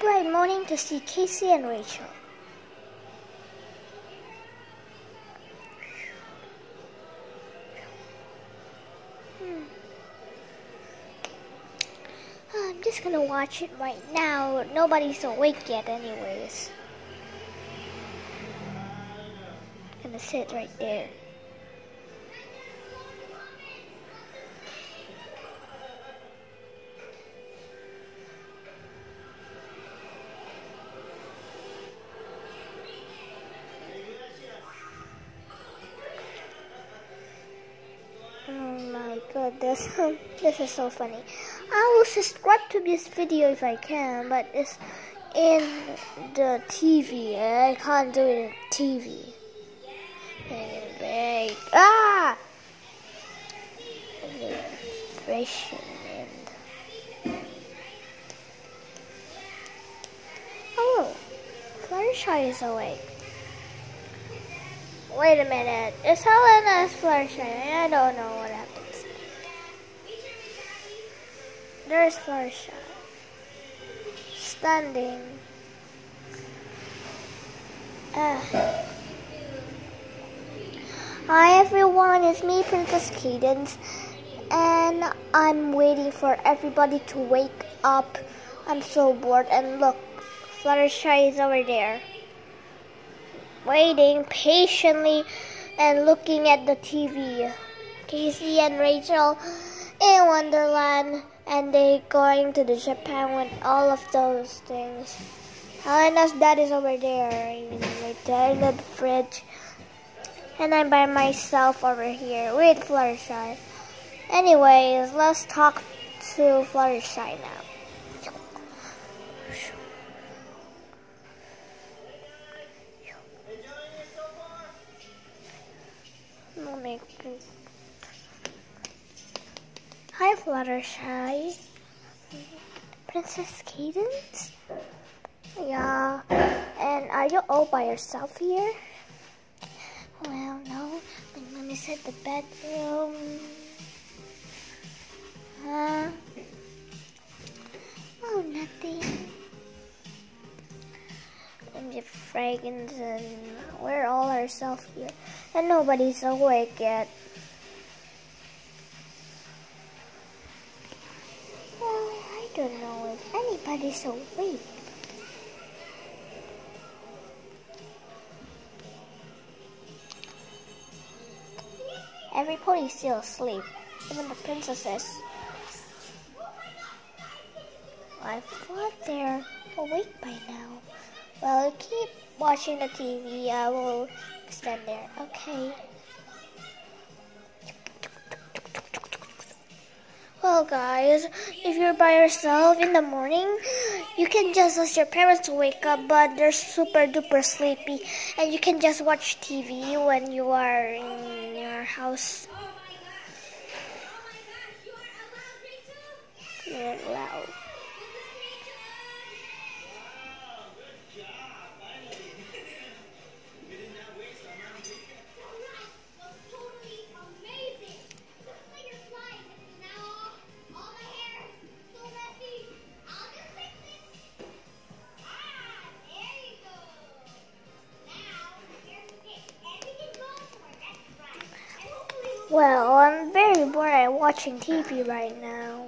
bright, morning to see Kaycee and Rachel. Hmm. I'm just gonna watch it right now. Nobody's awake yet, anyways. Gonna sit right there. Goodness, this is so funny. I will subscribe to this video if I can, but it's in the TV. I can't do it in TV. Ah! Vibration oh, Fluttershy is awake. Wait a minute. Is Helena's Fluttershy? I don't know There's Fluttershy. Standing. Ah. Hi everyone, it's me, Princess Cadence, and I'm waiting for everybody to wake up. I'm so bored, and look, Fluttershy is over there waiting patiently and looking at the TV. Kaycee and Rachel in Wonderland and they going to the Japan with all of those things. Helena's dad is over there, right there in the fridge. And I'm by myself over here with Fluttershy. Anyways, let's talk to Fluttershy now. Fluttershy. Princess Cadence? Yeah. And are you all by yourself here? Well, no. My mom is the bedroom. Huh? Oh, nothing. I'm just fragrance and we're all ourselves here. And nobody's awake yet. Well, I don't know if anybody's awake. Everybody's still asleep, even the princesses. I thought they're awake by now. Well, keep watching the TV. I will stand there. Okay. Guys, if you're by yourself in the morning, you can just ask your parents to wake up, but they're super duper sleepy, and you can just watch TV when you are in your house. You're. Watching TV right now.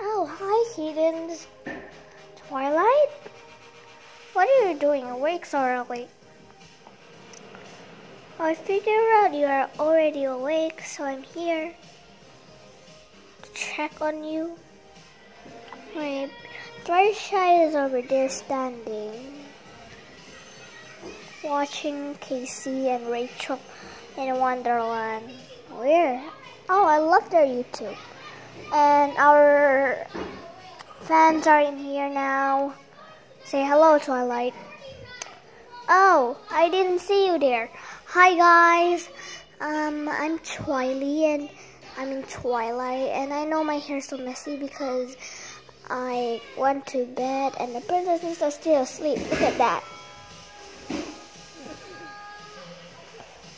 Oh, hi, Heathens. Twilight? What are you doing awake so early? I figure out you are already awake, so I'm here to check on you. My Fluttershy is over there standing, watching Kaycee and Rachel in Wonderland. Where? Oh, I love their YouTube. And our fans are in here now. Say hello, Twilight. Oh, I didn't see you there. Hi, guys. Um, I'm Twily, and I'm in Twilight, and I know my hair's so messy because I went to bed, and the princesses are still asleep. Look at that.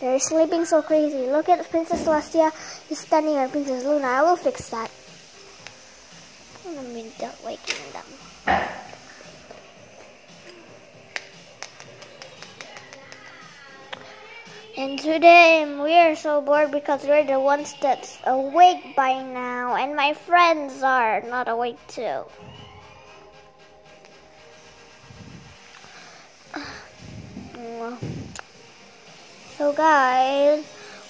They're sleeping so crazy. Look at Princess Celestia is standing on Princess Luna. I will fix that. I'm waking them. And today we are so bored because we're the ones that's awake by now and my friends are not awake too. So guys,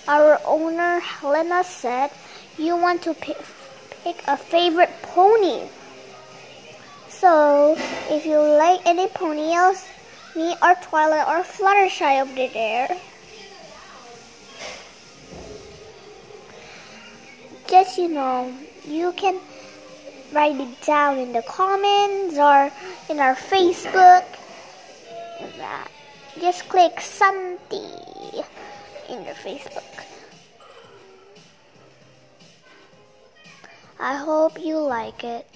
our owner Helena said you want to pick, pick a favorite pony. So if you like any pony else, me or Twilight or Fluttershy over there. Just you know, you can write it down in the comments or in our Facebook. Just click something in the Facebook. I hope you like it.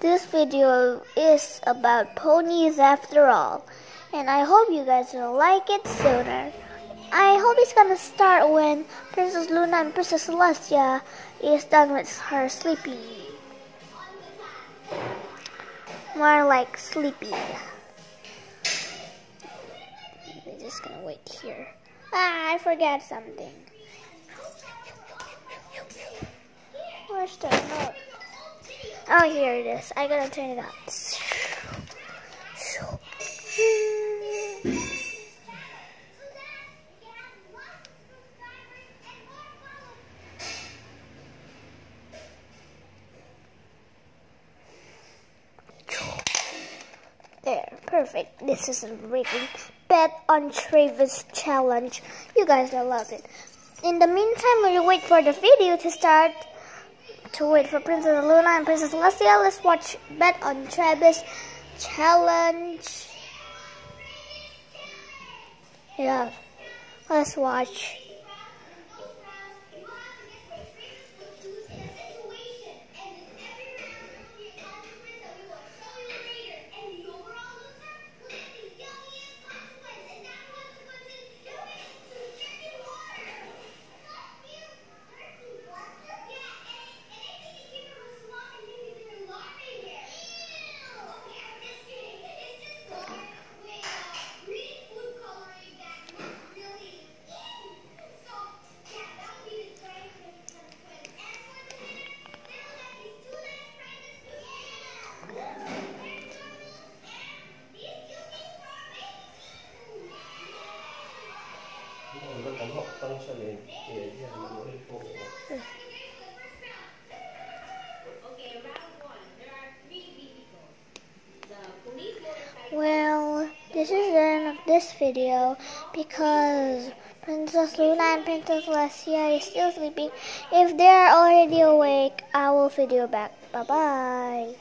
This video is about ponies after all. And I hope you guys will like it sooner. I hope it's gonna start when Princess Luna and Princess Celestia is done with her sleeping. More like sleepy. I'm just gonna wait here. Ah, I forgot something. Where's the note? Oh, here it is. I gotta turn it up. There, perfect. This is a really bet on Travis challenge. You guys will love it. In the meantime, we wait for the video to start, to wait for Princess Luna and Princess Celestia, let's watch Bet on Travis challenge. Yeah, let's watch. Well, this is the end of this video because Princess Luna and Princess Celestia is still sleeping. If they're already awake, I will video back. Bye-bye.